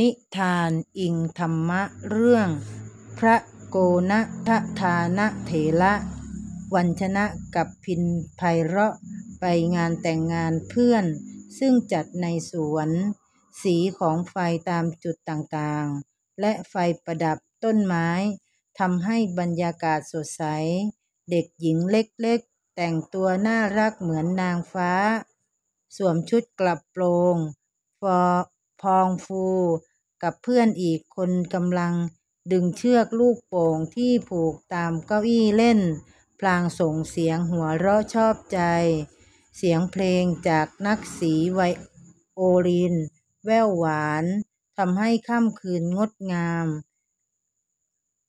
นิทานอิงธรรมะเรื่อง พระโกณททานเถระวันชนะกับพินไพเราะไปงานแต่งงานเพื่อน ซึ่งจัดในสวน สีของไฟตามจุดต่างๆ และไฟประดับต้นไม้ทำให้บรรยากาศสดใส เด็กหญิงเล็กๆ แต่งตัวน่ารักเหมือนนางฟ้า สวมชุดกลับโปรงฟอ พองฟูกับเพื่อนอีกคนกำลังดึงเชือกลูกโป่งที่ผูกตามเก้าอี้เล่น พลางส่งเสียงหัวเราะชอบใจ เสียงเพลงจากนักสีไวโอลิน แววหวานทำให้ค่ำคืนงดงาม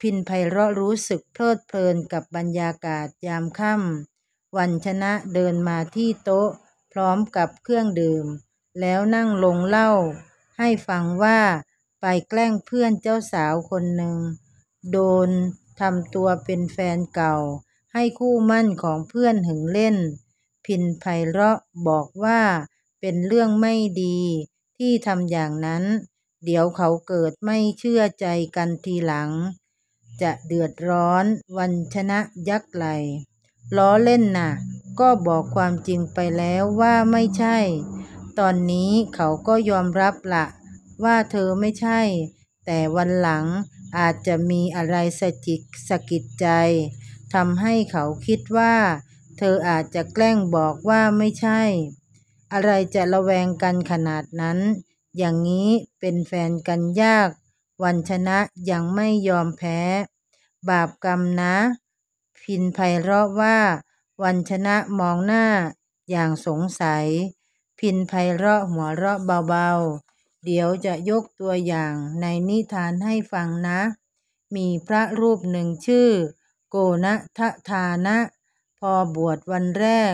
พินไพเราะรู้สึกเพลิดเพลินกับบรรยากาศยามค่ำวันชนะเดินมาที่โต๊ะ พร้อมกับเครื่องดื่ม แล้วนั่งลงเล่า ให้ฟังว่าไปแกล้งเพื่อนเจ้าสาวคนหนึ่ง โดนทำตัวเป็นแฟนเก่า ให้คู่มั่นของเพื่อนหึงเล่น พินไพเราะบอกว่าเป็นเรื่องไม่ดีที่ทำอย่างนั้น เดี๋ยวเขาเกิดไม่เชื่อใจกันทีหลัง จะเดือดร้อนวันชนะยักษ์ไหลล้อเล่นน่ะ ก็บอกความจริงไปแล้วว่าไม่ใช่ ตอนนี้เขาก็ยอมรับละว่าเธอไม่ใช่ แต่วันหลังอาจจะมีอะไรสะจิกสะกิดใจทำให้เขาคิดว่า เธออาจจะแกล้งบอกว่าไม่ใช่ อะไรจะระแวงกันขนาดนั้น อย่างนี้เป็นแฟนกันยาก วันชนะยังไม่ยอมแพ้ บาปกรรมนะ พินไพเราะว่า วันชนะมองหน้าอย่างสงสัย พินไพเราะหัวเราะเบาๆ เดี๋ยวจะยกตัวอย่างในนิทานให้ฟังนะ มีพระรูปหนึ่งชื่อ โกณททานะ พอบวชวันแรก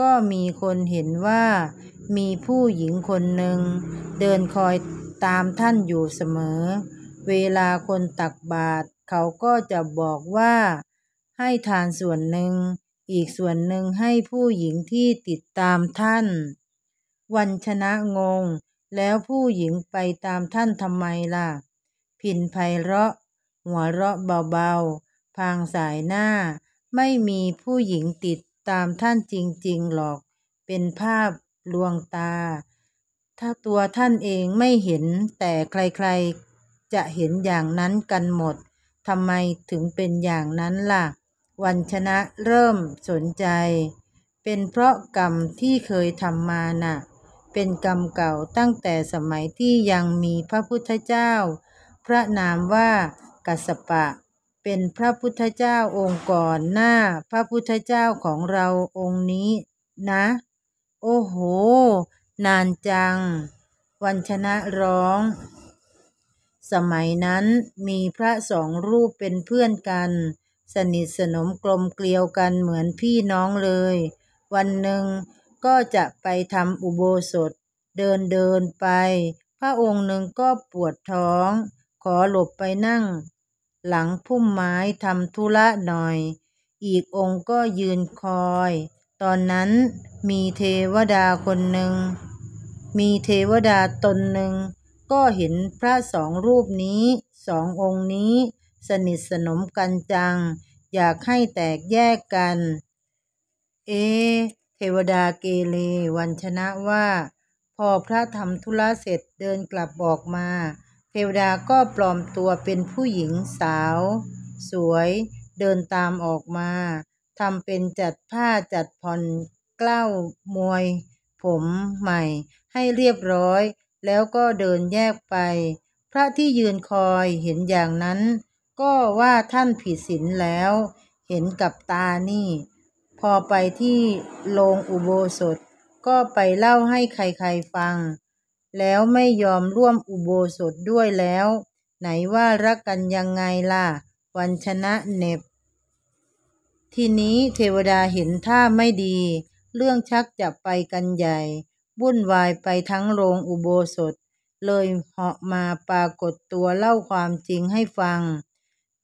ก็มีคนเห็นว่า มีผู้หญิงคนหนึ่ง เดินคอยตามท่านอยู่เสมอ เวลาคนตักบาตรเขาก็จะบอกว่า ให้ทานส่วนหนึ่ง อีกส่วนหนึ่งให้ผู้หญิงที่ติดตามท่าน วันชนะงง แล้วผู้หญิงไปตามท่านทำไมล่ะ พินไพเราะ หัวเราะเบาๆ พางสายหน้า ไม่มีผู้หญิงติดตามท่านจริงๆหรอก เป็นภาพลวงตา ถ้าตัวท่านเองไม่เห็นแต่ใครๆ จะเห็นอย่างนั้นกันหมดทำไมถึงเป็นอย่างนั้นล่ะ วันชนะเริ่มสนใจ เป็นเพราะกรรมที่เคยทำมาน่ะ เป็นกรรมเก่าตั้งแต่สมัยที่ยังมีพระพุทธเจ้า พระนามว่ากัสปะ เป็นพระพุทธเจ้าองค์ก่อนหน้าพระพุทธเจ้าของเราองค์นี้นะ โอ้โห นานจัง วันชนะร้อง สมัยนั้นมีพระสองรูปเป็นเพื่อนกัน สนิทสนมกลมเกลียวกันเหมือนพี่น้องเลย วันหนึ่ง ก็จะไปทำอุโบสถ เดินเดินไป พระองค์หนึ่งก็ปวดท้อง ขอหลบไปนั่ง หลังพุ่มไม้ทำธุระหน่อย อีกองค์ก็ยืนคอย ตอนนั้นมีเทวดาคนหนึ่ง มีเทวดาตนหนึ่ง ก็เห็นพระสองรูปนี้สององค์นี้ สนิทสนมกันจัง อยากให้แตกแยกกัน เอ เทวดาเกเรวันชนะว่า พอพระทำธุระเสร็จเดินกลับออกมา เทวดาก็ปลอมตัวเป็นผู้หญิงสาว สวยเดินตามออกมาทำเป็นจัดผ้าจัดผ่อนเกล้ามวย ผมใหม่ ให้เรียบร้อย แล้วก็เดินแยกไป พระที่ยืนคอยเห็นอย่างนั้น ก็ว่าท่านผิดศีลแล้ว เห็นกับตานี่ พอไปที่โรงอุโบสถ ก็ไปเล่าให้ใครๆฟัง แล้วไม่ยอมร่วมอุโบสถด้วยแล้ว ไหนว่ารักกันยังไงล่ะ วันชนะเน็บ ทีนี้เทวดาเห็นท่าไม่ดี เรื่องชักจะไปกันใหญ่ วุ่นวายไปทั้งโรงอุโบสถ เลยเหาะมาปรากฏตัวเล่าความจริงให้ฟัง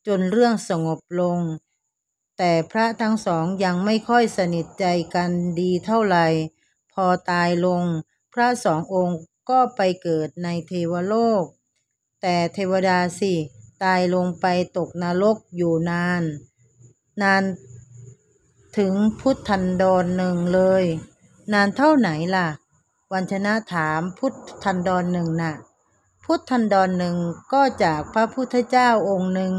จนเรื่องสงบลง แต่พระทั้งสองยังไม่ค่อยสนิทใจกันดีเท่าไหร่ พอตายลง พระสององค์ก็ไปเกิดในเทวโลก แต่เทวดาสิตายลงไปตกนรกอยู่นาน นานถึงพุทธันดรหนึ่งเลย นานเท่าไหนล่ะ วันชนะถามพุทธันดรหนึ่งน่ะ พุทธันดรหนึ่งก็จากพระพุทธเจ้าองค์หนึ่ง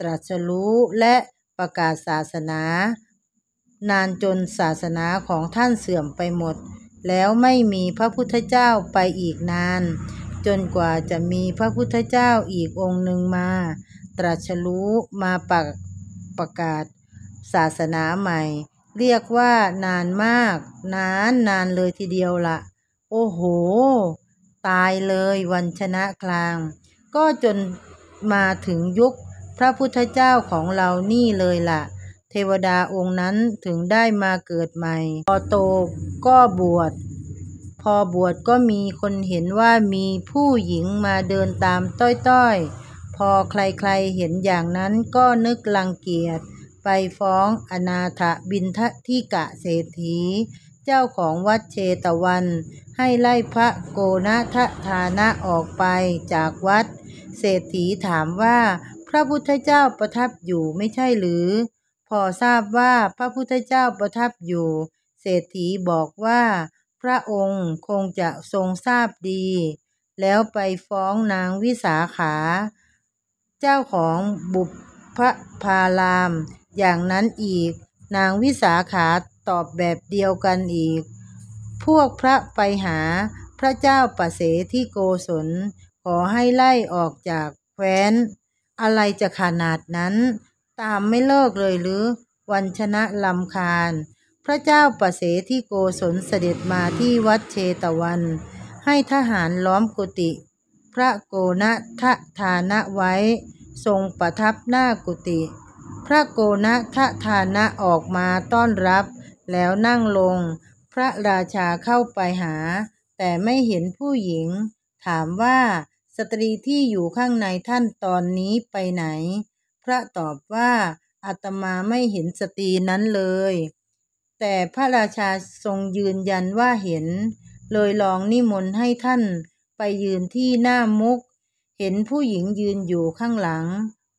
ตรัสรู้และ ประกาศศาสนา นานจนศาสนาของท่านเสื่อมไปหมด แล้วไม่มีพระพุทธเจ้าไปอีกนาน จนกว่าจะมีพระพุทธเจ้าอีกองค์หนึ่งมา ตรัสรู้มาประประกาศศาสนาใหม่ เรียกว่านานมาก นานนานเลยทีเดียวละโอ้โห ตายเลยวันชนะกลาง ก็จนมาถึงยุค พระพุทธเจ้าของเรานี่เลยละ่ะ เทวดาองค์นั้นถึงได้มาเกิดใหม่ พอโตก็บวช พอบวชก็มีคนเห็นว่ามีผู้หญิงมาเดินตามต้อยๆ พอใครๆเห็นอย่างนั้นก็นึกรังเกียจไปฟ้องอนาถบินททิกะเศรษฐี เจ้าของวัดเชตวัน ให้ไล่พระโกนาทธานะออกไปจากวัด เศรษฐีถามว่า ระพุทธเจ้าประทับอยู่ไม่ใช่หรือ พอทราบว่าพระพุทธเจ้าประทับอยู่ เศรษฐีบอกว่า พระองค์คงจะทรงทราบดี แล้วไปฟ้องนางวิสาขา เจ้าของบุพพาราม อย่างนั้นอีก นางวิสาขาตอบแบบเดียวกันอีก พวกพระไปหาพระเจ้าประเสที่โกศลขอให้ไล่ออกจากแคว้น อะไรจะขนาดนั้น ตามไม่เลิกเลยหรือ วันชนะลำคาญ พระเจ้าประเสที่โกศลเสด็จมาที่วัดเชตวัน ให้ทหารล้อมกุฏิพระโกณทธานะไว้ ทรงประทับหน้ากุฏิพระโกณทธานะออกมาต้อนรับแล้วนั่งลง พระราชาเข้าไปหา แต่ไม่เห็นผู้หญิง ถามว่า สตรีที่อยู่ข้างในท่านตอนนี้ไปไหน พระตอบว่าอาตมาไม่เห็นสตรีนั้นเลย แต่พระราชาทรงยืนยันว่าเห็น เลยลองนิมนต์ให้ท่านไปยืนที่หน้ามุก เห็นผู้หญิงยืนอยู่ข้างหลัง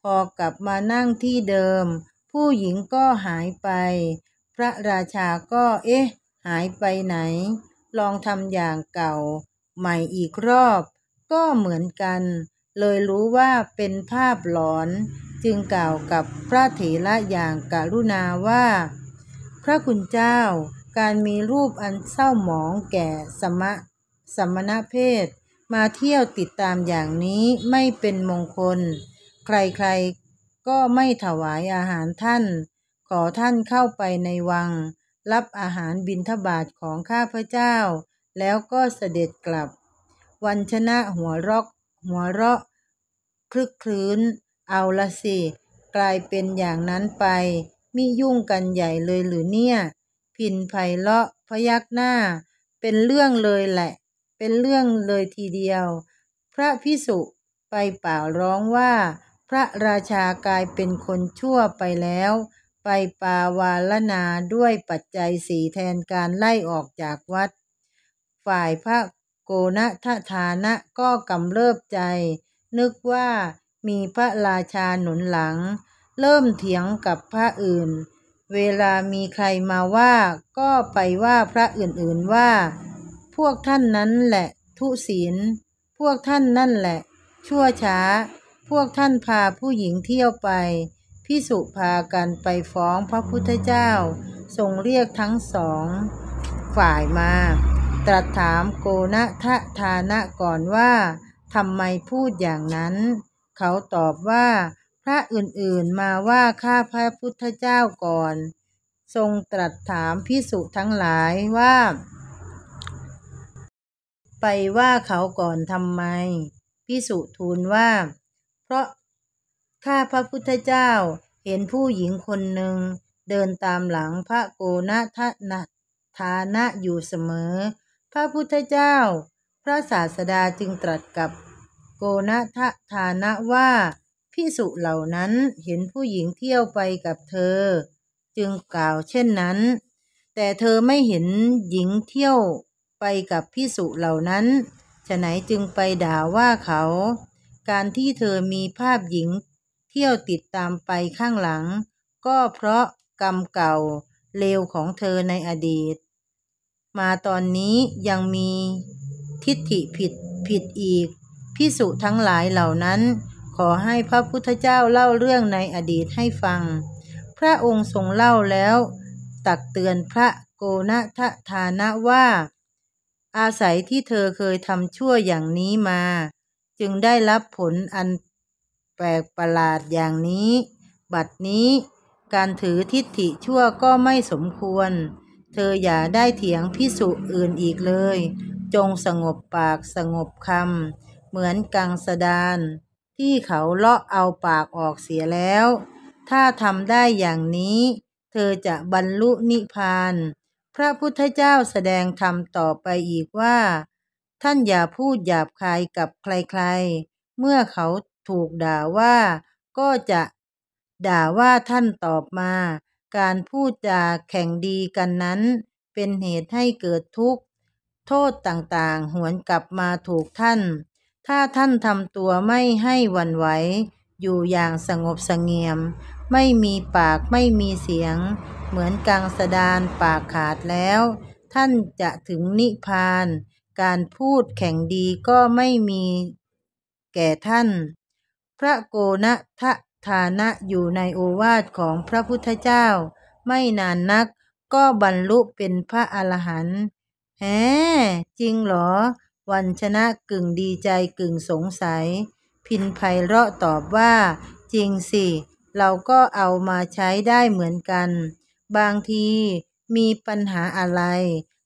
พอกลับมานั่งที่เดิม ผู้หญิงก็หายไป พระราชาก็เอ๊ะ หายไปไหน ลองทำอย่างเก่า ใหม่อีกรอบ ก็เหมือนกัน เลยรู้ว่าเป็นภาพหลอน จึงกล่าวกับพระเถระอย่างกรุณาว่า พระคุณเจ้า การมีรูปอันเศร้าหมองแก่สมะสมณเพศ มาเที่ยวติดตามอย่างนี้ไม่เป็นมงคล ใครๆก็ไม่ถวายอาหารท่าน ขอท่านเข้าไปในวัง รับอาหารบิณฑบาตของข้าพเจ้า แล้วก็เสด็จกลับ วันชนะหัวรอกหัวเราะคลึกคลื้น เอาละสิ กลายเป็นอย่างนั้นไปมิยุ่งกันใหญ่เลยหรือเนี่ย พินไพเราะพยักหน้า เป็นเรื่องเลยแหละ เป็นเรื่องเลยทีเดียว พระพิสุไปเป่าร้องว่า พระราชากลายเป็นคนชั่วไปแล้ว ไปปาวาลนาด้วยปัจจัยสีแทนการไล่ออกจากวัด ฝ่ายพระ โกณทธานะก็กำเริบใจ นึกว่ามีพระราชาหนุนหลัง เริ่มเถียงกับพระอื่น เวลามีใครมาว่าก็ไปว่าพระอื่นๆว่า พวกท่านนั้นแหละทุศีล พวกท่านนั่นแหละ ชั่วช้า พวกท่านพาผู้หญิงเที่ยวไปพิสุพากันไปฟ้องพระพุทธเจ้า ทรงเรียกทั้งสองฝ่ายมา ตรัสถามโกณทธานะก่อนว่าทำไมพูดอย่างนั้น เขาตอบว่า พระอื่นๆมาว่าข้าพระพุทธเจ้าก่อน ทรงตรัสถามพิสุทั้งหลายว่า ไปว่าเขาก่อนทำไมพิสุทูลว่า เพราะข้าพระพุทธเจ้าเห็นผู้หญิงคนหนึ่ง เดินตามหลังพระโกณทนะฐานะอยู่เสมอ พระพุทธเจ้า พระศาสดาจึงตรัสกับโกณทะฐานะว่าพิสุเหล่านั้นเห็นผู้หญิงเที่ยวไปกับเธอ จึงกล่าวเช่นนั้น แต่เธอไม่เห็นหญิงเที่ยวไปกับพิสุเหล่านั้นฉะไหนจึงไปด่าว่าเขา การที่เธอมีภาพหญิงเที่ยวติดตามไปข้างหลัง ก็เพราะกรรมเก่าเลวของเธอในอดีต มาตอนนี้ยังมีทิฏฐิผิดผิดอีกพิสุทั้งหลายเหล่านั้น ขอให้พระพุทธเจ้าเล่าเรื่องในอดีตให้ฟัง พระองค์ทรงเล่าแล้ว ตักเตือนพระโกณทฐานะว่า อาศัยที่เธอเคยทำชั่วอย่างนี้มา จึงได้รับผลอันแปลกประหลาดอย่างนี้ บัดนี้การถือทิฏฐิชั่วก็ไม่สมควร เธออย่าได้เถียงพิสุอื่นอีกเลย จงสงบปากสงบคำเหมือนกังสดานที่เขาเลาะเอาปากออกเสียแล้ว ถ้าทำได้อย่างนี้ เธอจะบรรลุนิพพาน พระพุทธเจ้าแสดงธรรมต่อไปอีกว่า ท่านอย่าพูดหยาบคายกับใครๆ เมื่อเขาถูกด่าว่าก็จะด่าว่าท่านตอบมา การพูดจาแข่งดีกันนั้น เป็นเหตุให้เกิดทุกข์ โทษต่างๆ หวนกลับมาถูกท่าน ถ้าท่านทำตัวไม่ให้หวันไหว อยู่อย่างสงบเสงี่ยม ไม่มีปากไม่มีเสียง เหมือนกังสดานปากขาดแล้ว ท่านจะถึงนิพพาน การพูดแข่งดีก็ไม่มีแก่ท่าน พระโกณท ฐานะอยู่ในโอวาทของพระพุทธเจ้า ไม่นานนักก็บรรลุเป็นพระอรหันต์แฮจริงเหรอ วันชนะกึ่งดีใจกึ่งสงสัย พินไพเราะตอบว่า จริงสิ เราก็เอามาใช้ได้เหมือนกัน บางทีมีปัญหาอะไร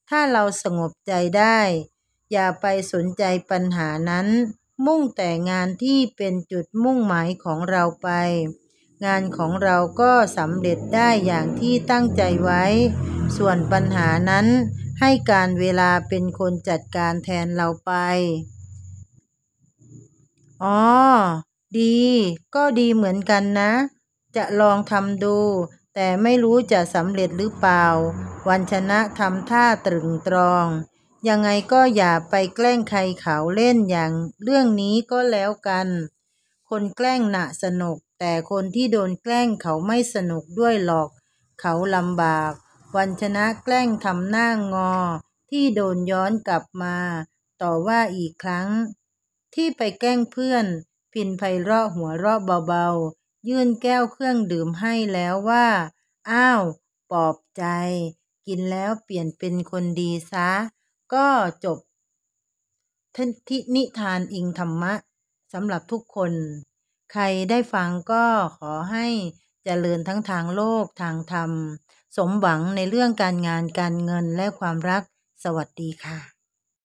ถ้าเราสงบใจได้ อย่าไปสนใจปัญหานั้น มุ่งแต่งานที่เป็นจุดมุ่งหมายของเราไป งานของเราก็สำเร็จได้อย่างที่ตั้งใจไว้ ส่วนปัญหานั้น ให้การเวลาเป็นคนจัดการแทนเราไป อ๋อ ดี ก็ดีเหมือนกันนะ จะลองทำดู แต่ไม่รู้จะสำเร็จหรือเปล่า วันชนะทำท่าตรึงตรอง ยังไงก็อย่าไปแกล้งใครเขาเล่นอย่างเรื่องนี้ก็แล้วกัน คนแกล้งหนะสนุก แต่คนที่โดนแกล้งเขาไม่สนุกด้วยหรอก เขาลำบาก วันชนะแกล้งทำหน้างอ ที่โดนย้อนกลับมา ต่อว่าอีกครั้ง ที่ไปแกล้งเพื่อน พินไพเราะหัวเราะเบาๆ ยื่นแก้วเครื่องดื่มให้แล้วว่า อ้าว ปลอบใจ กินแล้วเปลี่ยนเป็นคนดีซะ ก็จบทินิทานอิงธรรมะสำหรับทุกคน ใครได้ฟังก็ขอให้เจริญทั้งทางโลกทางธรรม สมหวังในเรื่องการงานการเงินและความรักสวัสดีค่ะ